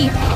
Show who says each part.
Speaker 1: keep